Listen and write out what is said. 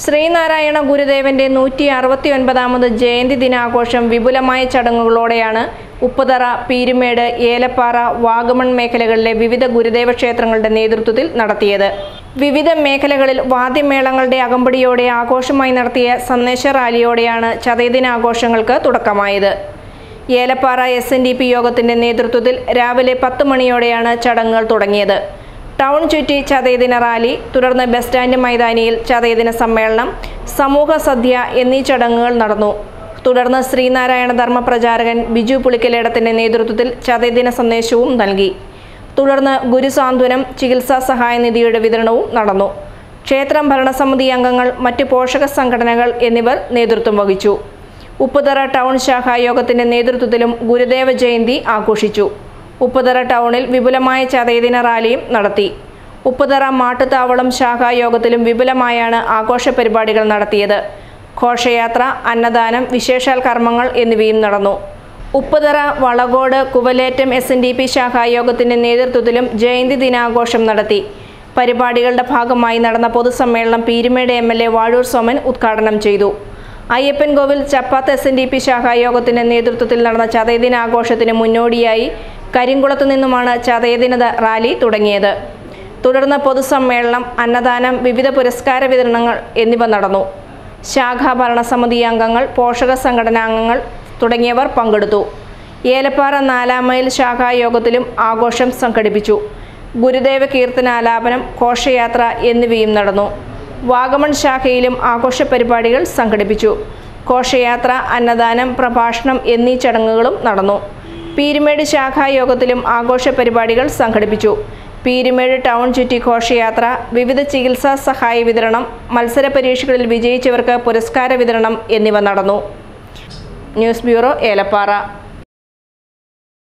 ശ്രീനാരായണ ഗുരുദേവന്റെ നൂറ്റി അറുപത്തി ഒൻപതാമത് ജയന്തി ദിനാഘോഷം വിപുലമായ ചടങ്ങുകളോടെയാണ് ഉപ്പുതറ പീരുമേട് ഏലപ്പാറ വാഗമൺ മേഖലകളിലെ വിവിധ ഗുരുദേവ ക്ഷേത്രങ്ങളുടെ നേതൃത്വത്തിൽ നടത്തിയത്. വിവിധ മേഖലകളിൽ വാദ്യമേളങ്ങളുടെ അകമ്പടിയോടെ ആഘോഷമായി നടത്തിയ സന്ദേശ റാലിയോടെയാണ് ചതയദിനാഘോഷങ്ങൾക്ക് തുടക്കമായത്. Elappara S N D P യോഗത്തിന്റെ നേതൃത്വത്തിൽ രാവിലെ പത്ത് മണിയോടെയാണ് ചടങ്ങുകൾ തുടങ്ങിയത്. ടൗൺ ചുറ്റി ചതയദിന റാലി തുടർന്ന് ബസ് സ്റ്റാൻഡ് മൈതാനിയിൽ ചതയദിന സമ്മേളനം സമൂഹ സദ്യ എന്നീ ചടങ്ങുകൾ നടന്നു. തുടർന്ന് ശ്രീനാരായണ ധർമ്മ പ്രചാരകൻ ബിജു പുളിക്കലേടത്തിന്റെ നേതൃത്വത്തിൽ ചതയദിന സന്ദേശവും നൽകി. തുടർന്ന് ഗുരുസാന്ത്വനം ചികിത്സാ സഹായ നിധിയുടെ വിതരണവും നടന്നു. ക്ഷേത്രം ഭരണസമിതി അംഗങ്ങൾ മറ്റ് പോഷക സംഘടനകൾ എന്നിവർ നേതൃത്വം വഹിച്ചു. ഉപ്പുതറ ടൗൺ ശാഖായോഗത്തിന്റെ നേതൃത്വത്തിലും ഗുരുദേവ ജയന്തി ആഘോഷിച്ചു. ഉപ്പുതറ ടൗണിൽ വിപുലമായ ചതയദിന റാലിയും നടത്തി. ഉപ്പുതറ ശാഖാ ശാഖായോഗത്തിലും വിപുലമായാണ് ആഘോഷ പരിപാടികൾ നടത്തിയത്. ഘോഷയാത്ര അന്നദാനം വിശേഷാൽ കർമ്മങ്ങൾ എന്നിവയും നടന്നു. Upputhara Valakode Kuvalettam S N D P ശാഖായോഗത്തിന്റെ നേതൃത്വത്തിലും ജയന്തി ദിനാഘോഷം നടത്തി. പരിപാടികളുടെ ഭാഗമായി നടന്ന പൊതുസമ്മേളനം Peerumade M L A Vazhoor Soman ഉദ്ഘാടനം ചെയ്തു. Ayyappancoil Chappath S N D P ശാഖായോഗത്തിന്റെ നേതൃത്വത്തിൽ നടന്ന ചതയദിനാഘോഷത്തിന് മുന്നോടിയായി കരിങ്കുളത്തു നിന്നുമാണ് ചതയദിനത റാലി തുടങ്ങിയത്. തുടർന്ന് പൊതുസമ്മേളനം അന്നദാനം വിവിധ പുരസ്കാര വിതരണങ്ങൾ എന്നിവ നടന്നു. ശാഖാ ഭരണസമിതി അംഗങ്ങൾ പോഷക സംഘടനാംഗങ്ങൾ തുടങ്ങിയവർ പങ്കെടുത്തു. ഏലപ്പാറ നാലാം മൈൽ ശാഖായോഗത്തിലും ആഘോഷം സംഘടിപ്പിച്ചു. ഗുരുദേവ കീർത്തനാലാപനം ഘോഷയാത്ര എന്നിവയും നടന്നു. വാഗമൺ ശാഖയിലും ആഘോഷ പരിപാടികൾ സംഘടിപ്പിച്ചു. ഘോഷയാത്ര അന്നദാനം പ്രഭാഷണം എന്നീ ചടങ്ങുകളും നടന്നു. പീരുമേട് ശാഖായോഗത്തിലും ആഘോഷ പരിപാടികൾ സംഘടിപ്പിച്ചു. പീരുമേട് ടൗൺ ചുറ്റി ഘോഷയാത്ര വിവിധ ചികിത്സാ സഹായ വിതരണം മത്സര പരീക്ഷകളിൽ വിജയിച്ചവർക്ക് പുരസ്കാര വിതരണം എന്നിവ നടന്നു. News bureau Elappara.